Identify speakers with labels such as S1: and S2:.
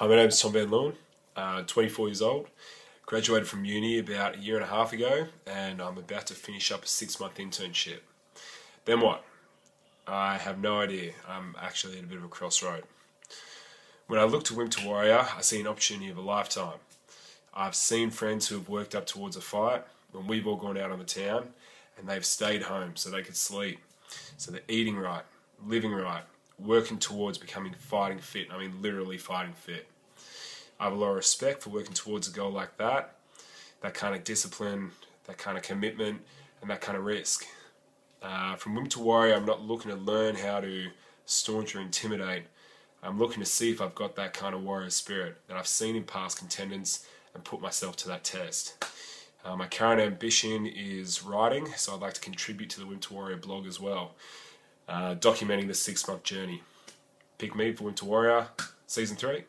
S1: Hi, my name is Tom Van Leeuwen, uh, 24 years old. Graduated from uni about a year and a half ago, and I'm about to finish up a six month internship. Then what? I have no idea. I'm actually at a bit of a crossroad. When I look to Wimp 2 Warrior, I see an opportunity of a lifetime. I've seen friends who have worked up towards a fight when we've all gone out on the town and they've stayed home so they could sleep. So they're eating right, living right, working towards becoming fighting fit. I mean, literally fighting fit. I have a lot of respect for working towards a goal like that, that kind of discipline, that kind of commitment, and that kind of risk. Uh, from Wimp 2 Warrior, I'm not looking to learn how to staunch or intimidate. I'm looking to see if I've got that kind of warrior spirit that I've seen in past contenders and put myself to that test. Uh, my current ambition is writing, so I'd like to contribute to the Wimp 2 Warrior blog as well, uh, documenting the six month journey. Pick me for Wimp 2 Warrior, season three.